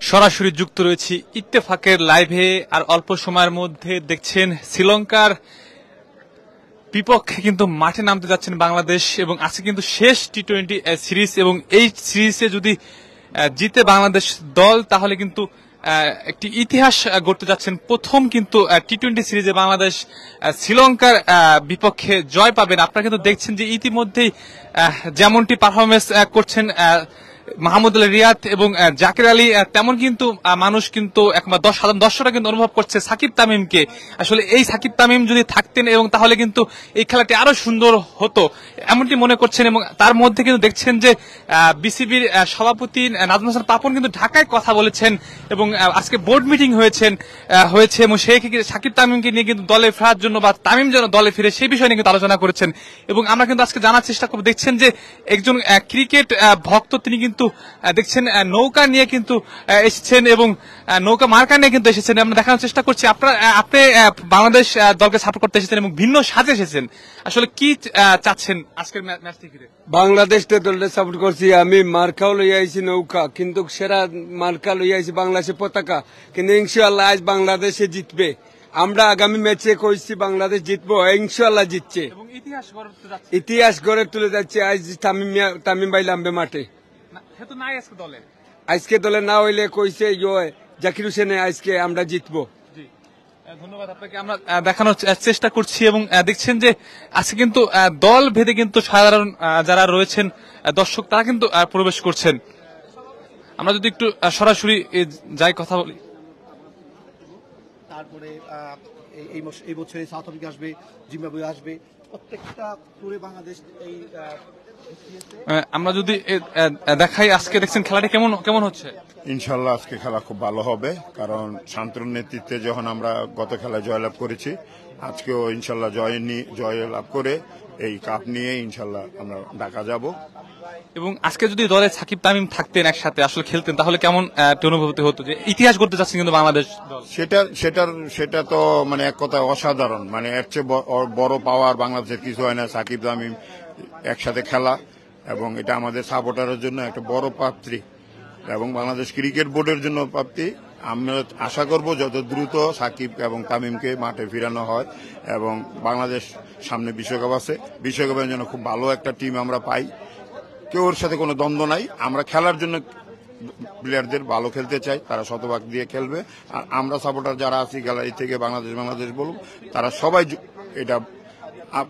সরাসরি যুক্ত রয়েছি ইত্তেফাকের লাইভে, আর অল্প সময়ের মধ্যে দেখছেন শ্রীলঙ্কার বিপক্ষে কিন্তু মাঠে নামতে যাচ্ছেন বাংলাদেশ, এবং আজকে কিন্তু শেষ টি টোয়েন্টি সিরিজ এবং এই সিরিজে যদি জিতে বাংলাদেশ দল, তাহলে কিন্তু একটি ইতিহাস গড়তে যাচ্ছেন প্রথম কিন্তু টি টোয়েন্টি সিরিজে বাংলাদেশ শ্রীলঙ্কার বিপক্ষে জয় পাবেন। আপনারা কিন্তু দেখছেন যে ইতিমধ্যেই যেমনটি পারফরমেন্স করছেন আহ, মাহমুদুল্লাহ রিয়াদ এবং জাকির আলী তেমন কিন্তু মানুষ কিন্তু একবার দশ সাধারণ দর্শকরা কিন্তু অনুভব করছে সাকিব তামিমকে। আসলে এই সাকিব তামিম যদি থাকতেন এবং তাহলে কিন্তু এই খেলাটি আরও সুন্দর হতো এমনটি মনে করছেন এবং তার মধ্যে কিন্তু দেখছেন যে বিসিবির সভাপতি নাজমুল হাসান পাপন কিন্তু ঢাকায় কথা বলেছেন এবং আজকে বোর্ড মিটিং হয়েছেন হয়েছে এবং সেই সাকিব তামিমকে নিয়ে কিন্তু দলে ফেরার জন্য বা তামিম যেন দলে ফিরে সেই বিষয় নিয়ে কিন্তু আলোচনা করেছেন এবং আমরা কিন্তু আজকে জানার চেষ্টা করব। দেখছেন যে একজন ক্রিকেট ভক্ত তিনি কিন্তু আহ, দেখছেন নৌকা নিয়ে কিন্তু এসেছেন এবং নৌকা মার্কা নিয়ে কিন্তু এসেছেন। আমরা দেখানোর চেষ্টা করছি আপনারা আপনি বাংলাদেশ দলকে সাপোর্ট করতে এসেছেন এবং ভিন্ন সাজে এসেছেন। আসলে কি চাচ্ছেন আজকের ম্যা- ম্যাচ ঘিরে? বাংলাদেশটা দলটা সাপোর্ট করছি আমি মার্কাও লইয়া আইছি নৌকা কিন্তু সেরা মার্কা লইয়া আইছি বাংলাদেশের পতাকা। কিন্তু ইনশাল্লাহ আজ বাংলাদেশে জিতবে। আমরা আগামী ম্যাচে কইছি বাংলাদেশ জিতবো ইনশাল্লাহ জিতছে। ইতিহাস গড়ে তুলে যাচ্ছে। আজ তামিম তামিম ভাই লাম্বে মাঠে। আজকে দলে। আজকে দলে না হইলে কইছে জাকির হোসেনে আজকে আমরা জিতবো। জি। ধন্যবাদ আপনাকে। আমরা দেখানোর চেষ্টা করছি এবং দেখছেন যে আজকে কিন্তু দল ভেদে কিন্তু সাধারণ যারা রয়েছেন দর্শক তারা কিন্তু প্রবেশ করছেন। আমরা যদি একটু সরাসরি যাই কথা বলি। তারপরে এই- বছরে সাউথ আফ্রিকা আসবে জিম্বাবুয়ে আসবে। প্রত্যেকটা টুরে বাংলাদেশ এই আহ, আহ, আমরা যদি দেখাই আজকে দেখছেন খেলাটি কেমন কেমন হচ্ছে? ইনশাল্লাহ আজকে খেলা খুব ভালো হবে কারণ শান্তর নেতৃত্বে যখন আমরা গত খেলায় জয়লাভ করেছি আজকেও ইনশাল্লাহ জয় জয় লাভ করে এই কাপ নিয়ে ইনশাল্লাহ আমরা ঢাকা যাব। এবং আজকে যদি দলে সাকিব তামিম থাকতেন একসাথে আসলে খেলতেন তাহলে কেমন অনুভূতি হতো যে ইতিহাস করতে যাচ্ছে কিন্তু বাংলাদেশ সেটা সেটার সেটা তো মানে এক কথায় অসাধারণ। মানে এর চেয়ে বড় পাওয়ার বাংলাদেশের কিছু হয় না সাকিব তামিম একসাথে খেলা এবং এটা আমাদের সাপোর্টারের জন্য একটা বড় প্রাপ্তি এবং বাংলাদেশ ক্রিকেট বোর্ডের জন্য প্রাপ্তি। আমরা আশা করব যত দ্রুত সাকিব এবং তামিমকে মাঠে ফিরানো হয় এবং বাংলাদেশ সামনে বিশ্বকাপ আছে। বিশ্বকাপের জন্য খুব ভালো একটা টিম আমরা পাই। কেউ ওর সাথে কোনো দ্বন্দ্ব নাই। আমরা খেলার জন্য প্লেয়ারদের ভালো খেলতে চাই। তারা শতভাগ দিয়ে খেলবে। আর আমরা সাপোর্টার যারা আছি, গ্যালারি থেকে বাংলাদেশ বাংলাদেশ বলুন তারা সবাই এটা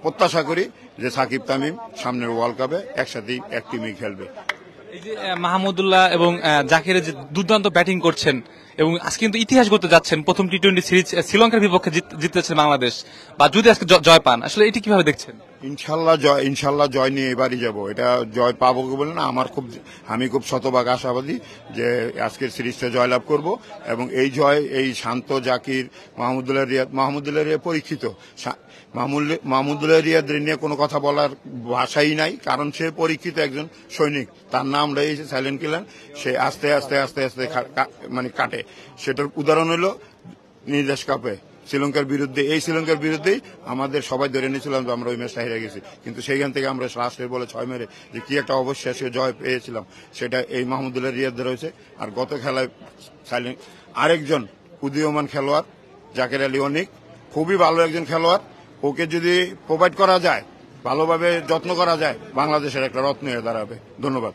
প্রত্যাশা করি যে সাকিব, তামিম সামনের ওয়ার্ল্ড কাপে একসাথেই এক টিমই খেলবে। এই যে মাহমুদুল্লাহ এবং জাকিরের যে দুর্দান্ত ব্যাটিং করছেন এবং আজকে কিন্তু ইতিহাস করতে যাচ্ছেন প্রথম টি টোয়েন্টি সিরিজ শ্রীলঙ্কার বিপক্ষে জিত- জিততে যাচ্ছেন বাংলাদেশ। বা যদি আজকে জয় পান, আসলে এটি কীভাবে দেখছেন? ইনশাল্লাহ জয় ইনশাল্লাহ জয় নিয়ে এবারই যাব। এটা জয় পাবো কি বলে না, আমার খুব আমি খুব শতভাগ আশাবাদী যে আজকের সিরিজটা জয়লাভ করব এবং এই জয়, এই শান্ত জাকির, মাহমুদুল্লাহ রিয়াদ মাহমুদুল্লাহ রিয়াদ পরীক্ষিত। মাহমুদুল্লাহ রিয়াদের নিয়ে কোনো কথা বলার ভাষাই নাই, কারণ সে পরীক্ষিত একজন সৈনিক। তার নাম রয়েছে সাইলেন্ট কিলার সে আস্তে আস্তে আস্তে আস্তে মানে কাটে। সেটার উদাহরণ হলো নির্দেশ কাপে। শ্রীলঙ্কার বিরুদ্ধে, এই শ্রীলঙ্কার বিরুদ্ধেই আমাদের সবাই ধরে নিয়েছিলাম যে আমরা ওই ম্যাচটা হেরে গেছি। কিন্তু সেইখান থেকে আমরা লাস্টের বলে ছয় মেরে যে কি একটা অবশ্যই জয় পেয়েছিলাম, সেটা এই মাহমুদুল্লাহ রিয়াদ রয়েছে। আর গত খেলায় আরেকজন উদীয়মান খেলোয়াড়, জাকের আলী অনিক, খুবই ভালো একজন খেলোয়াড়। ওকে যদি প্রোভাইড করা যায়, ভালোভাবে যত্ন করা যায়, বাংলাদেশের একটা রত্ন হয়ে দাঁড়াবে। ধন্যবাদ।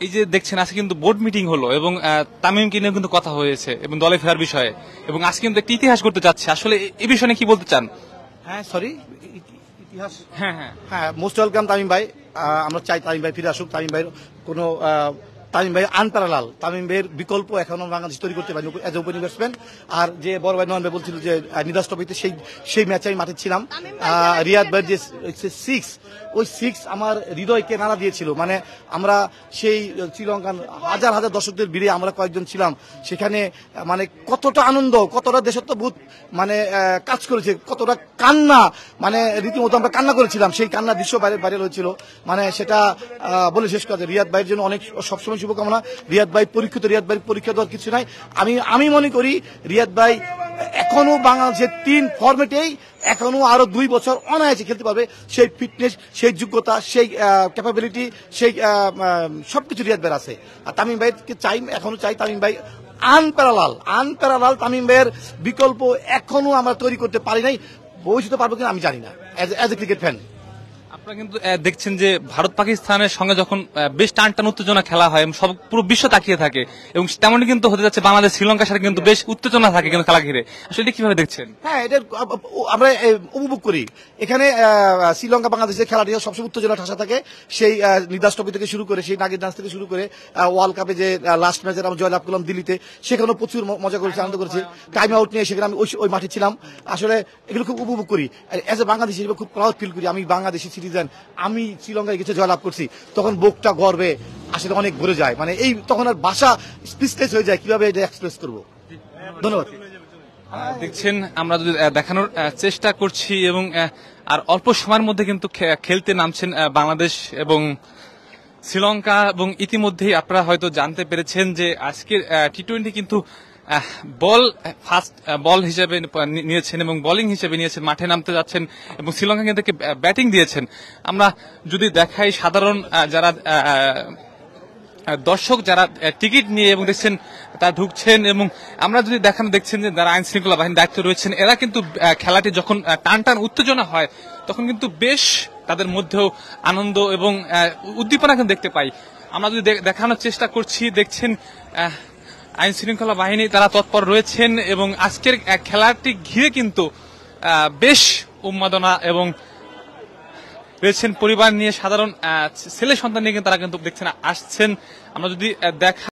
এই যে দেখছেন আজকে কিন্তু বোর্ড মিটিং হলো এবং তামিম তামিমকে নিয়ে কিন্তু কথা হয়েছে এবং দলে ফেরার বিষয়ে। এবং আজকে কিন্তু একটি ইতিহাস করতে চাচ্ছে আসলে এ- এই বিষয়ে কি বলতে চান? হ্যাঁ সরি ইতিহাস? হ্যাঁ হ্যাঁ। হ্যাঁ মোস্ট ওয়েলকাম তামিম ভাই। আমরা চাই তামিম ভাই ফিরে আসুক। তামিম ভাইয়ের কোনো তামিম ভাই আনপ্যারালাল তামিম ভাইয়ের বিকল্প এখনও বাংলাদেশ তৈরি করতে পারেনি এজ ওপেনিং ব্যাটসম্যান আর যে বড় ভাই নয়ন ভাই বলছিল যে ট্রফিতে সেই সেই ম্যাচে আমি মাঠে ছিলাম। রিয়াদ ভাইয়ের যে সিক্স ওই সিক্স আমার হৃদয়কে নাড়া দিয়েছিল। মানে আমরা সেই শ্রীলঙ্কান হাজার হাজার দর্শকদের ভিড়ে আমরা কয়েকজন ছিলাম। সেখানে মানে কতটা আনন্দ কতটা দেশত্ববোধ মানে কাজ করেছে কতটা কান্না মানে রীতিমতো আমরা কান্না করেছিলাম। সেই কান্না দৃশ্য বাইরে ভাইরাল হয়েছিল। মানে সেটা বলে শেষ কথা রিয়াদ ভাইয়ের জন্য অনেক সবসময় শুভকামনা। রিয়াদ ভাই পরীক্ষিত, রিয়াদ ভাই পরীক্ষা দেওয়ার কিছু নাই। আমি আমি মনে করি, রিয়াদ ভাই এখনও বাংলাদেশের তিন ফরম্যাটেই এখনও আরও দুই বছর অনায়াসে খেলতে পারবে। সেই ফিটনেস, সেই যোগ্যতা, সেই ক্যাপাবিলিটি সেই সবকিছু রিয়াদ ভাইয়ের আছে। আর তামিম ভাইকে চাই, এখনও চাই তামিম ভাই আনপ্যারালাল আনপ্যারালাল তামিম ভাইয়ের বিকল্প এখনও আমরা তৈরি করতে পারি নাই। ভবিষ্যতে পারব কিনা আমি জানি না অ্যাজ এ ক্রিকেট ফ্যান আপনারা কিন্তু দেখছেন যে ভারত পাকিস্তানের সঙ্গে যখন বেশ টান টান উত্তেজনা খেলা হয় সব পুরো বিশ্ব তাকিয়ে থাকে, এবং তেমনই কিন্তু হতে যাচ্ছে বাংলাদেশ, শ্রীলঙ্কার সাথে কিন্তু বেশ উত্তেজনা থাকে কিন্তু খেলা ঘিরে। আসলে কীভাবে দেখছেন? হ্যাঁ এটা আমরা উপভোগ করি। এখানে শ্রীলঙ্কা, বাংলাদেশের খেলাটি সবসময় উত্তেজনা ঠাসা থাকে। সেই নিদাস ট্রফি থেকে শুরু করে, সেই নাগের ডান্স থেকে শুরু করে ওয়ার্ল্ড কাপে যে লাস্ট ম্যাচে আমরা জয়লাভ করলাম দিল্লিতে, সেখানেও প্রচুর মজা করেছি, আনন্দ করেছি। টাইম আউট নিয়ে সেখানে আমি ওই- মাঠে ছিলাম। আসলে এগুলো খুব উপভোগ করি। এজ এ বাংলাদেশি খুব প্রাউড ফিল করি। আমি বাংলাদেশি সিটিজেন আমি শ্রীলঙ্কায় গেছে জয়লাভ করছি, তখন বুকটা গর্বে আসলে অনেক ভরে যায়। মানে এই তখন আর ভাষা স্পিচলেস হয়ে যায়, কীভাবে এটা এক্সপ্রেস করব? ধন্যবাদ। দেখছেন, আমরা যদি দেখানোর চেষ্টা করছি এবং আর অল্প সময়ের মধ্যে কিন্তু খেলতে নামছেন বাংলাদেশ এবং শ্রীলঙ্কা এবং ইতিমধ্যেই আপনারা হয়তো জানতে পেরেছেন যে আজকের টি টোয়েন্টি কিন্তু বল ফার্স্ট বল হিসেবে নিয়েছেন এবং বোলিং হিসেবে নিয়েছেন, মাঠে নামতে যাচ্ছেন এবং শ্রীলঙ্কা কিন্তু ব্যাটিং দিয়েছেন। আমরা যদি দেখাই সাধারণ যারা দর্শক যারা টিকিট নিয়ে এবং দেখছেন, তারা ঢুকছেন এবং আমরা যদি দেখানো, দেখছেন যে যারা আইন শৃঙ্খলা বাহিনীর দায়িত্ব রয়েছেন, এরা কিন্তু খেলাটি যখন টান টান উত্তেজনা হয়, তখন কিন্তু বেশ তাদের মধ্যেও আনন্দ এবং উদ্দীপনা কিন্তু দেখতে পাই। আমরা যদি দেখানোর চেষ্টা করছি, দেখছেন আইন শৃঙ্খলা বাহিনী তারা তৎপর রয়েছেন এবং আজকের খেলাটি ঘিরে কিন্তু বেশ উন্মাদনা এবং রয়েছেন পরিবার নিয়ে সাধারণ ছেলে সন্তান নিয়ে কিন্তু তারা কিন্তু দেখছেন, আসছেন। আমরা যদি দেখা